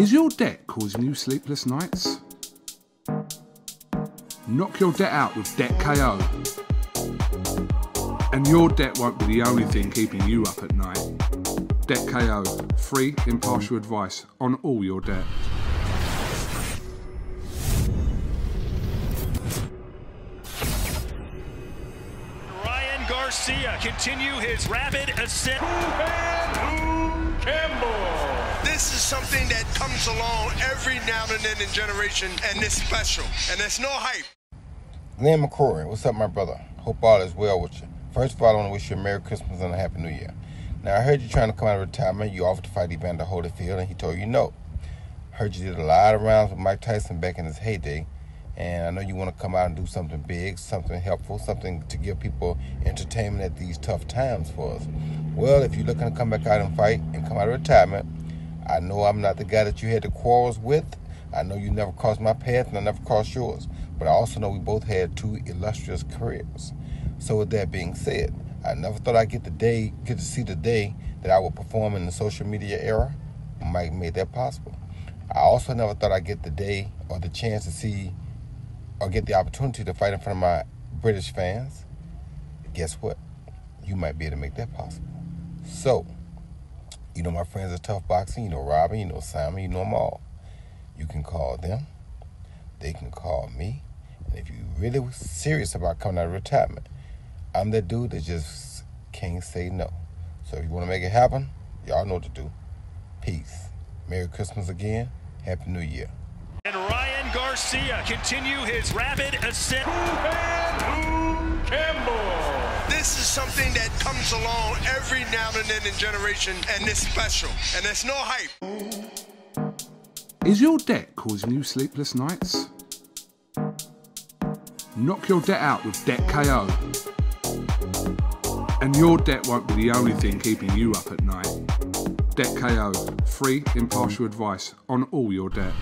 Is your debt causing you sleepless nights? Knock your debt out with Debt KO. And your debt won't be the only thing keeping you up at night. Debt KO, free, impartial advice on all your debt. Ryan Garcia continue his rapid ascent. Campbell. This is something that comes along every now and then in generation, and it's special, and there's no hype. Glenn McCrory, what's up, my brother? Hope all is well with you. First of all, I want to wish you a Merry Christmas and a Happy New Year. Now, I heard you trying to come out of retirement. You offered to fight Evander Holyfield, and he told you no. Heard you did a lot of rounds with Mike Tyson back in his heyday, and I know you want to come out and do something big, something helpful, something to give people entertainment at these tough times for us. Well, if you're looking to come back out and fight and come out of retirement, I know I'm not the guy that you had the quarrels with. I know you never crossed my path, and I never crossed yours. But I also know we both had two illustrious careers. So with that being said, I never thought I'd get the day, get to see the day that I would perform in the social media era. Mike made that possible. I also never thought I'd get the day or the chance to see or get the opportunity to fight in front of my British fans. Guess what? You might be able to make that possible. So, you know my friends at Tough Boxing, you know Robin, you know Simon, you know them all. You can call them. They can call me. And if you're really serious about coming out of retirement, I'm the dude that just can't say no. So if you want to make it happen, y'all know what to do. Peace. Merry Christmas again. Happy New Year. And Ryan Garcia continue his rapid ascent. Campbell. This is something that comes along every now and then in generation, and it's special, and there's no hype. Is your debt causing you sleepless nights? Knock your debt out with Debt KO. And your debt won't be the only thing keeping you up at night. Debt KO, free, impartial advice on all your debt.